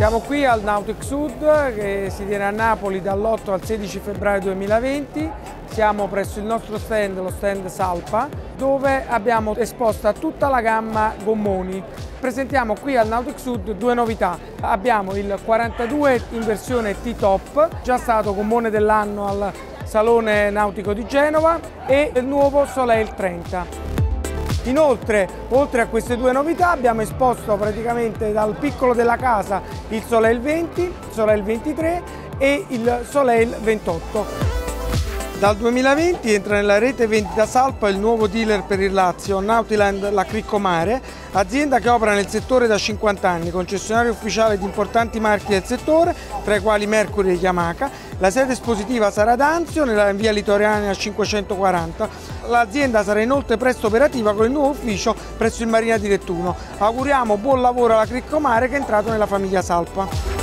Siamo qui al Nautic Sud che si tiene a Napoli dall'8 al 16 febbraio 2020. Siamo presso il nostro stand, lo stand Salpa, dove abbiamo esposta tutta la gamma gommoni. Presentiamo qui al Nautic Sud due novità. Abbiamo il 42 in versione T-Top, già stato gommone dell'anno al Salone Nautico di Genova e il nuovo Soleil 30. Inoltre, oltre a queste due novità, abbiamo esposto praticamente dal piccolo della casa il Soleil 20, il Soleil 23 e il Soleil 28. Dal 2020 entra nella rete vendita Salpa il nuovo dealer per il Lazio, Nautiland La Criccomare, azienda che opera nel settore da 50 anni, concessionario ufficiale di importanti marchi del settore, tra i quali Mercury e Yamaha. La sede espositiva sarà ad Anzio, nella via Litoriana 540. L'azienda sarà inoltre presto operativa con il nuovo ufficio presso il Marina di Rettuno. Auguriamo buon lavoro alla Criccomare che è entrato nella famiglia Salpa.